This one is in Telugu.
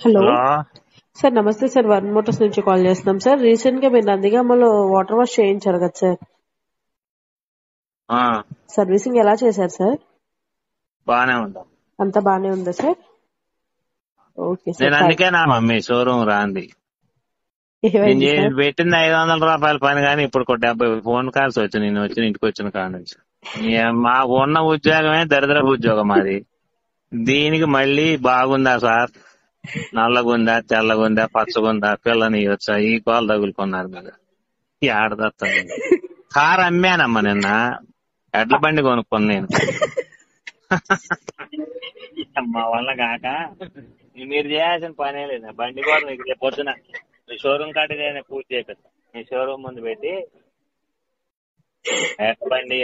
హలో. సార్ నమస్తే సార్. వన్ మోటార్స్ నుంచి కాల్ చేస్తున్నాం సార్. రీసెంట్గా మీరు నందిగామలో వాటర్ వాష్ చేయించారు కదా సార్. సర్వీసింగ్ ఎలా చేశారు సార్? బానే ఉంటాం అంతా బానే ఉందా సార్? Okay sir. నేను అందుకే నా మమ్మీ షోరూమ్ రాంది. నేను పెట్టింది ఐదు వందల రూపాయల పని కానీ ఇప్పుడు ఒక డెబ్బై ఫోన్ కాల్స్ వచ్చి నేను వచ్చి ఇంటికి వచ్చిన కాడ నుంచి. మా ఉన్న ఉద్యోగమే దరిద్రపు ఉద్యోగం మాది దీనికి మళ్ళీ బాగుందా సార్? నల్లగుందా తెల్లగుందా పచ్చగుందా పిల్లని ఇవ్వచ్చా ఈ కాలు తగులుకున్నారు మీరు. ఈ ఆడదత్తాను కారు అమ్మానమ్మా నిన్న. ఎడ్ల బండి కొనుక్కుని నేను. మా వల్ల కాక మీరు చేయాల్సిన పనే లేదు. బండి కూడా మీకు రేపు పొద్దున మీ షోరూమ్ నేను పూర్తి చేపిస్తా. మీ షోరూమ్ ముందు పెట్టి ఎడ్ల బండి